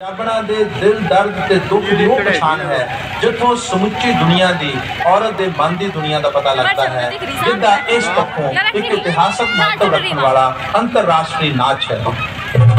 ਪੰਜਾਬਣਾ ਦੇ ਦਿਲ ਦਰਦ ਤੇ ਦੁੱਖ ਦੀ ਉਹ ਪਛਾਣ ਹੈ ਜਿੱਥੋਂ ਸਮੁੱਚੀ ਦੁਨੀਆ ਦੀ ਔਰਤ ਦੇ ਮਨ ਦੀ ਦੁਨੀਆ ਦਾ ਪਤਾ ਲੱਗਦਾ ਹੈ ਜਿੱਦਾਂ ਇਸ ਪੱਖੋਂ ਇੱਕ ਇਤਿਹਾਸਕ ਮਹੱਤਵ ਰੱਖਣ ਵਾਲਾ ਅੰਤਰਰਾਸ਼ਟਰੀ ਨਾਚ ਹੈ